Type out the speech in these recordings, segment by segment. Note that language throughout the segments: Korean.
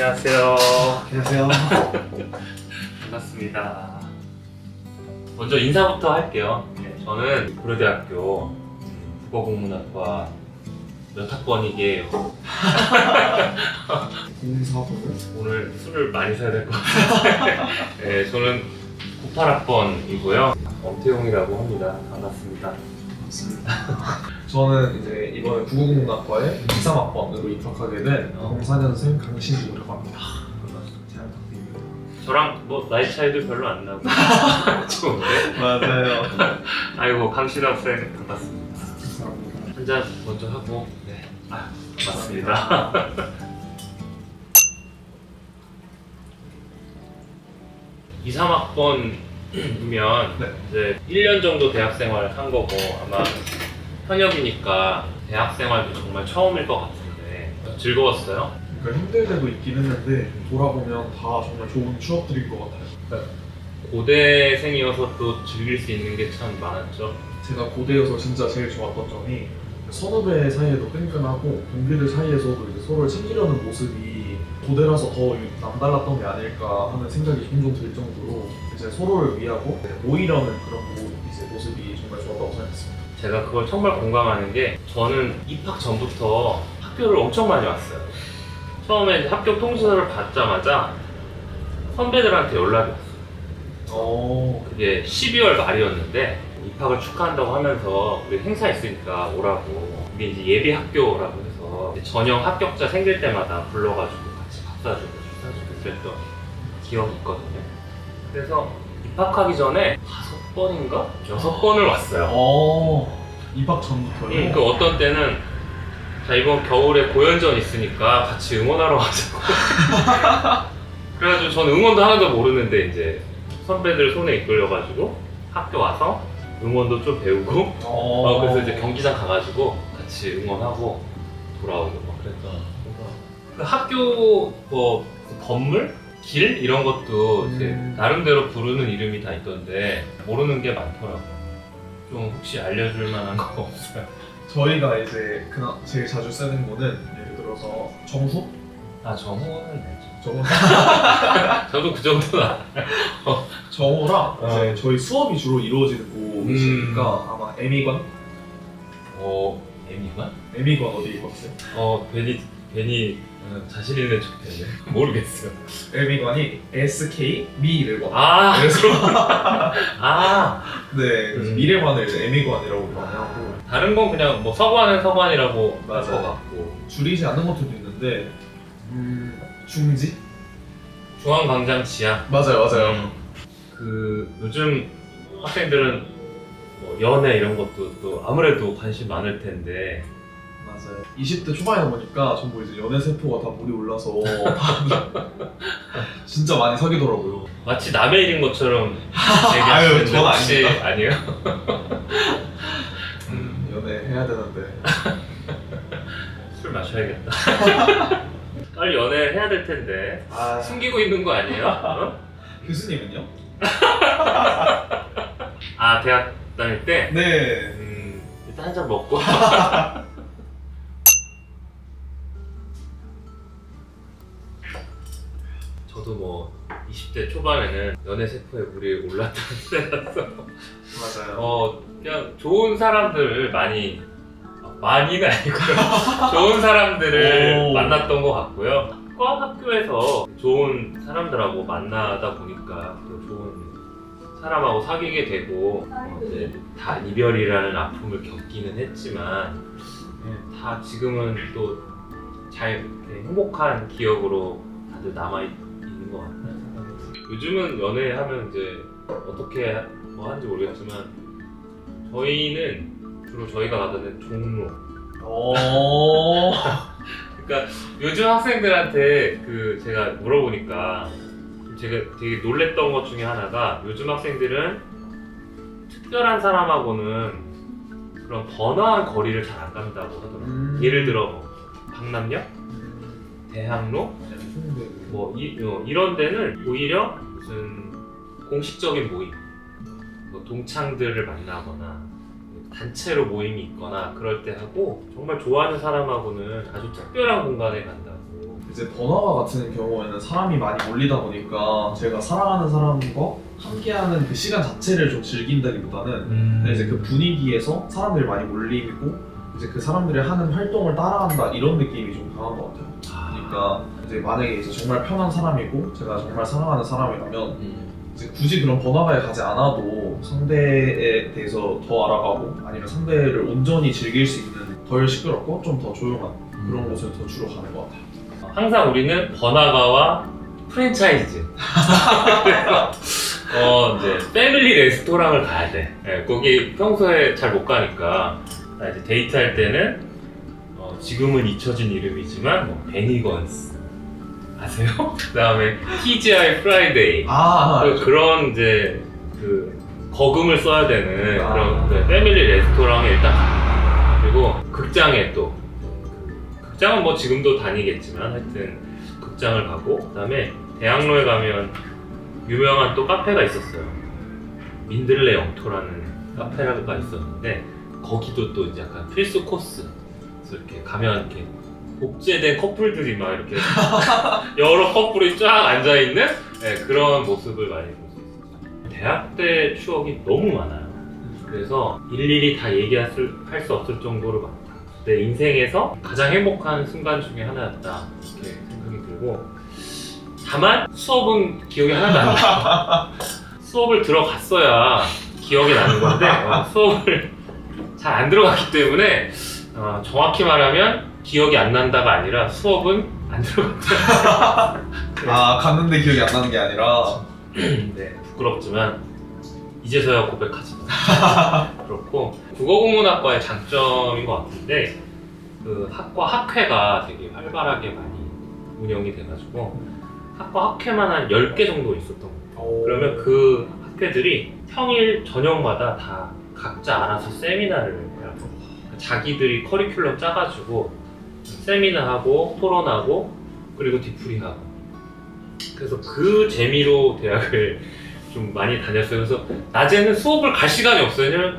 안녕하세요. 안녕하세요. 반갑습니다. 먼저 인사부터 할게요. 네, 저는 고려대학교 국어국문학과 몇 학번이게요. 공사학번을 오늘 술을 많이 사야 될 것 같아요. 네, 저는 98학번이고요. 엄태용이라고 합니다. 반갑습니다. 맞습니다. 저는 이제 이번에 국어국문학과에 23학번으로 입학하게 된 04년생 강신주라고 합니다. 잘 부탁드립니다. 저랑 뭐 나이 차이도 별로 안 나고 좋은데? 맞아요. 아이고 강신 학생 반갑습니다. 감사합니다. 한잔 먼저 하고 네. 아, 맞습니다. 2, 3학번이면 네. 이제 1년 정도 대학 생활을 한 거고 아마 현역이니까 대학 생활도 정말 처음일 것 같은데 즐거웠어요? 그러니까 힘들 때도 있긴 했는데 돌아보면 다 정말 좋은 추억들인 것 같아요. 고대생이어서 또 즐길 수 있는 게 참 많았죠. 제가 고대여서 진짜 제일 좋았던 점이 선후배 사이에도 끈끈하고 동기들 사이에서도 이제 서로를 챙기려는 모습이 고대라서 더 남달랐던 게 아닐까 하는 생각이 종종 들 정도로 이제 서로를 위하고 모이려는 그런 모, 이제 모습이 정말 좋았다고 생각했습니다. 제가 그걸 정말 공감하는 게 저는 입학 전부터 학교를 엄청 많이 왔어요. 처음에 합격 통지서를 받자마자 선배들한테 연락이 왔어요. 어, 그게 12월 말이었는데 입학을 축하한다고 하면서 우리 행사 있으니까 오라고 이게 이제 예비 학교라고 해서 전형 합격자 생길 때마다 불러가지고 같이 밥 사주고 술 사주고 그랬던 기억이 있거든요. 그래서 입학하기 전에 다섯 번인가 여섯 번을 왔어요. 어, 입학 전부터요? 음, 그 어떤 때는 자 이번 겨울에 고연전 있으니까 같이 응원하러 가자고 그래가지고 저는 응원도 하나도 모르는데 이제 선배들 손에 이끌려가지고 학교 와서 응원도 좀 배우고 어, 어, 그래서 이제 경기장 가가지고 같이 응원하고 돌아오고 막 그랬던 그 학교 뭐그 건물? 길? 이런 것도 이제 음. 나름대로 부르는 이름이 다 있던데 모르는 게 많더라고요 좀 혹시 알려줄 만한 거 없어요? 저희가 이제 그나 제일 자주 쓰는 거는 예를 들어서 정후? 아 정호는 알죠 정후 저도 그 정도는 정호랑 어. 이제 저희 수업이 주로 이루어지는 곳이니까 아마 에미관? 어... 애미관? 에미관 어디 입었어요? 어 괜히 괜히 어, 자신 있는 척 했네. 모르겠어요. 에미관이 SK 미래관. 아! 그래서 아! 네 그래서 음. 미래관을 에미관이라고 많이 하고. 다른 건 그냥 뭐 서관은 서관이라고 할 맞아요. 것 같고. 줄이지 않는 것들도 있는데 음 중지? 중앙광장 지하. 맞아요 맞아요. 음, 그 요즘 학생들은 뭐 연애 이런 것도 또 아무래도 관심 많을 텐데 맞아요 20대 초반이다 보니까 전부 이제 연애 세포가 다 물이 올라서 진짜 많이 사귀더라고요 마치 남의 일인 것처럼 아유, 얘기하시는데 전 혹시 아닙니다. 아니에요? 음, 연애 해야 되는데 술 마셔야겠다 빨리 연애 해야 될 텐데 아 숨기고 있는 거 아니에요? 어? 교수님은요? 아 대학 다닐 때? 네 음, 일단 한 잔 먹고 저도 뭐 20대 초반에는 연애 세포에 물이 올랐던 때라서 맞아요. 어 그냥 좋은 사람들을 많이 어, 많이는 아니고요. 좋은 사람들을 오. 만났던 것 같고요. 과 학교에서 좋은 사람들하고 만나다 보니까 또 좋은 사람하고 사귀게 되고 어, 이제 다 이별이라는 아픔을 겪기는 했지만 예, 다 지금은 또 잘 행복한 기억으로 다들 남아 있- 있는 것 같아요. 요즘은 연애하면 이제 어떻게 뭐 하는지 모르겠지만 저희는 주로 저희가 가는 종로 오 그러니까 요즘 학생들한테 그 제가 물어보니까 제가 되게 놀랬던 것 중에 하나가 요즘 학생들은 특별한 사람하고는 그런 번화한 거리를 잘 안 간다고 하더라고요. 음. 예를 들어 뭐 강남역, 대학로, 뭐 이, 어, 이런 데는 오히려 무슨 공식적인 모임, 뭐 동창들을 만나거나 단체로 모임이 있거나 그럴 때 하고 정말 좋아하는 사람하고는 아주 특별한 공간에 간다고 이제 번화가 같은 경우에는 사람이 많이 몰리다 보니까 제가 사랑하는 사람과 함께하는 그 시간 자체를 좀 즐긴다기보다는 음. 이제 그 분위기에서 사람들이 많이 몰리고 이제 그 사람들이 하는 활동을 따라한다 이런 느낌이 좀 강한 것 같아요. 그러니까 이제 만약에 이제 정말 편한 사람이고 제가 정말 사랑하는 사람이라면 음. 이제 굳이 그런 번화가에 가지 않아도 상대에 대해서 더 알아가고 아니면 상대를 온전히 즐길 수 있는 덜 시끄럽고 좀 더 조용한 그런 곳을 더 주로 가는 것 같아요. 항상 우리는 번화가와 프랜차이즈. 어 이제 패밀리 레스토랑을 가야 돼. 예, 거기 평소에 잘 못 가니까 나 이제 데이트할 때는 어, 지금은 잊혀진 이름이지만 뭐 베니건스 아세요? 그다음에 TGI Friday 아, 그, 그런 이제 그 거금을 써야 되는 아. 그런 그 패밀리 레스토랑에 일단 갑니다. 그리고 극장에 또 극장은 뭐 지금도 다니겠지만 하여튼 극장을 가고 그다음에 대학로에 가면 유명한 또 카페가 있었어요. 민들레 영토라는 카페가 있었는데 거기도 또 이제 약간 필수 코스. 그래서 이렇게 가면 이렇게 복제된 커플들이 막 이렇게 여러 커플이 쫙 앉아 있는 그런 모습을 많이 볼 수 있어요. 대학 때 추억이 너무 많아요. 그래서 일일이 다 얘기할 수 없을 정도로 많다. 내 인생에서 가장 행복한 순간 중에 하나였다. 이렇게 생각이 들고 다만 수업은 기억이 하나도 안 나요. 수업을 들어갔어야 기억이 나는 건데 어, 수업을 잘 안 들어갔기 때문에 어, 정확히 말하면 기억이 안 난다가 아니라 수업은 안 들어갔다. 아 갔는데 기억이 안 나는 게 아니라 네, 부끄럽지만 이제서야 고백하지만 그렇고 국어국문학과의 장점인 것 같은데 그 학과 학회가 되게 활발하게 많이 운영이 돼가지고 학과 학회만 한 10개 정도 있었던 것 같아요. 그러면 그 학회들이 평일 저녁마다 다 각자 알아서 세미나를 해요. 자기들이 커리큘럼 짜가지고 세미나하고 토론하고 그리고 디프리하고 그래서 그 재미로 대학을 좀 많이 다녔어요. 그래서 낮에는 수업을 갈 시간이 없어요.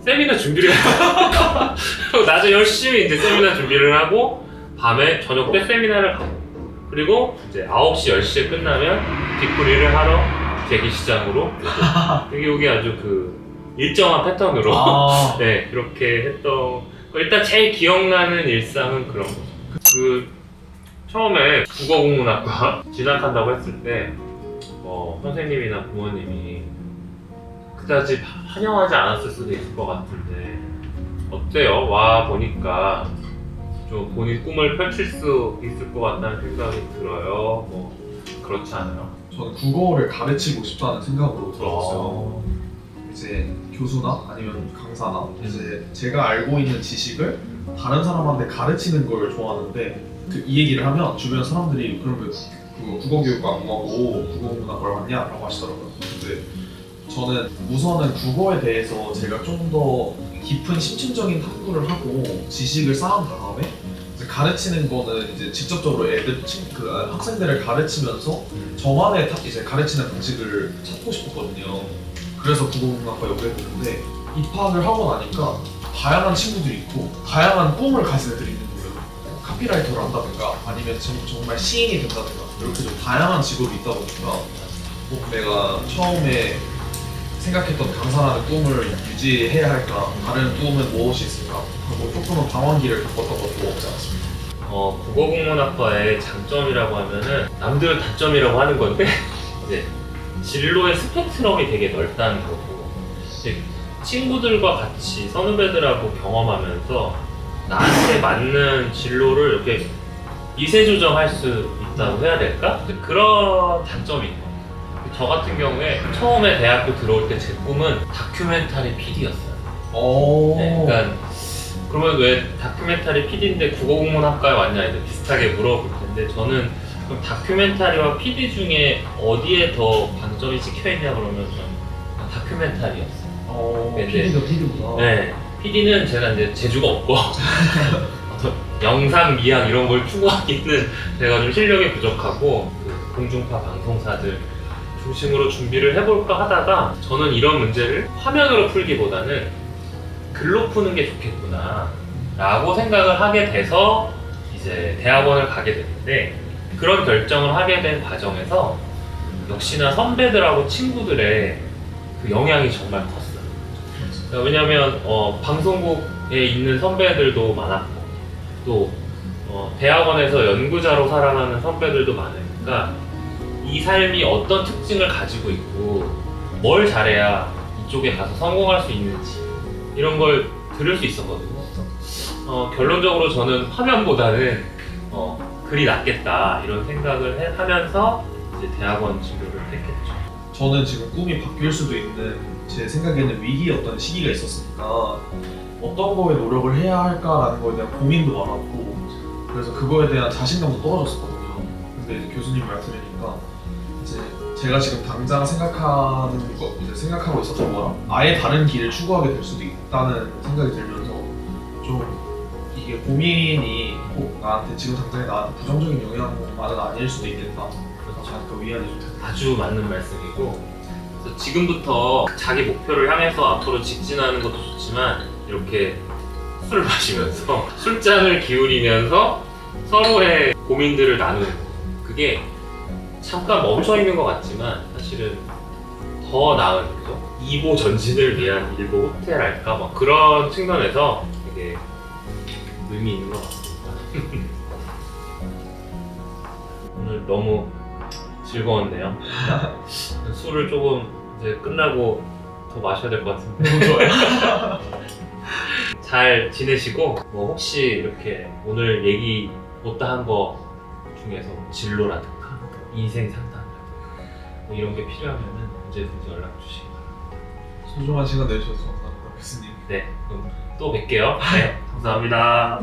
세미나 준비를 해요. 낮에 열심히 이제 세미나 준비를 하고 밤에 저녁 때 세미나를 가고 그리고 이제 9시, 10시에 끝나면 뒷풀이를 하러 대기시장으로 여기 여기 아주 그 일정한 패턴으로 아, 네 그렇게 했던 일단 제일 기억나는 일상은 그런 거죠. 그 처음에 국어국문학과 진학한다고 했을 때 뭐 선생님이나 부모님이 그다지 환영하지 않았을 수도 있을 것 같은데 어때요? 와 보니까 좀 본인 꿈을 펼칠 수 있을 것 같다는 생각이 들어요. 뭐 그렇지 않아요? 저는 국어를 가르치고 싶다는 생각으로 들어갔어요. 이제 교수나 아니면 강사나 이제 제가 알고 있는 지식을 다른 사람한테 가르치는 걸 좋아하는데 그 이 얘기를 하면 주변 사람들이 그러면 그 국어 교육과 안 가고 국어문학과를 왔냐라고 하시더라고요. 근데 저는 우선은 국어에 대해서 제가 좀 더 깊은 심층적인 탐구를 하고 지식을 쌓은 다음에 가르치는 거는 이제 직접적으로 애들 친, 그 학생들을 가르치면서 저만의 타- 이제 가르치는 방식을 찾고 싶었거든요. 그래서 국어문학과 여기에 됐는데 입학을 하고 나니까 다양한 친구들이 있고 다양한 꿈을 가진 애들이 있는 거예요. 카피라이터를 한다든가 아니면 정, 정말 시인이 된다든가 이렇게 좀 다양한 직업이 있다 보니까 꼭 내가 처음에 생각했던 강사라는 꿈을 유지해야 할까 다른 꿈은 무엇이 있을까 하고 조금은 방황기를 겪었던 것도 없지 않습니다. 어, 국어국문학과의 장점이라고 하면은 남들은 단점이라고 하는 건데 이제 진로의 스펙트럼이 되게 넓다는 거고 친구들과 같이 선후배들하고 경험하면서 나한테 맞는 진로를 이렇게 미세 조정할 수 있다고 해야 될까? 그런 단점이 있는 것 같아요. 저 같은 경우에 처음에 대학교 들어올 때 제 꿈은 다큐멘터리 PD였어요. 오. 네, 그러니까 그러면 왜 다큐멘터리 PD인데 국어국문학과에 왔냐 이제 비슷하게 물어볼 텐데 저는 그럼 다큐멘터리와 PD 중에 어디에 더 방점이 찍혀 있냐 그러면 저는 다큐멘터리였어요. 어, 네, PD가 PD구나. 네, PD는 제가 이제 재주가 없고 영상 미학 이런 걸 추구하기는 제가 좀 실력이 부족하고 그 공중파 방송사들 중심으로 준비를 해볼까 하다가 저는 이런 문제를 화면으로 풀기보다는 글로 푸는 게 좋겠구나 라고 생각을 하게 돼서 이제 대학원을 가게 됐는데 그런 결정을 하게 된 과정에서 역시나 선배들하고 친구들의 그 영향이 정말 컸어요. 왜냐하면 어, 방송국에 있는 선배들도 많았고 또 어, 대학원에서 연구자로 살아가는 선배들도 많으니까 이 삶이 어떤 특징을 가지고 있고 뭘 잘해야 이쪽에 가서 성공할 수 있는지 이런 걸 들을 수 있었거든요. 어, 결론적으로 저는 화면보다는 어, 글이 낫겠다 이런 생각을 해- 하면서 이제 대학원 진로를 택했죠. 저는 지금 꿈이 바뀔 수도 있는 제 생각에는 위기였던 시기가 있었으니까 어떤 거에 노력을 해야 할까라는 거에 대한 고민도 많았고 그래서 그거에 대한 자신감도 떨어졌었거든요. 근데 교수님 말씀이니까 이제 제가 지금 당장 생각하는 거 이제 생각하고 있었던 거랑 아예 다른 길을 추구하게 될 수도 있 다는 생각이 들면서 좀 이게 고민이 꼭 나한테 지금 당장에 나한테 부정적인 영향만은 아닐 수도 있겠다. 그래서 잠깐 위안이 좀 됐어요. 아주 맞는 말씀이고 그래서 지금부터 자기 목표를 향해서 앞으로 직진하는 것도 좋지만 이렇게 술을 마시면서 술잔을 기울이면서 서로의 고민들을 나누는 거. 그게 잠깐 멈춰 있는 것 같지만 사실은 더 나은 거죠. 2보 전진을 위한 1보 후퇴랄까 막 그런 측면에서 되게 의미 있는 것 같습니다. 오늘 너무 즐거웠네요. 술을 조금 이제 끝나고 더 마셔야 될 것 같은데. 너무 좋아요. 잘 지내시고 뭐 혹시 이렇게 오늘 얘기 못다한 거 중에서 뭐 진로라든가 인생 상담이라든가 뭐 이런 게 필요하면은 언제든지 연락 바랍니다. 소중한 시간 내주셔서 감사합니다, 교수님. 네, 그럼 또 뵐게요. 네, 감사합니다.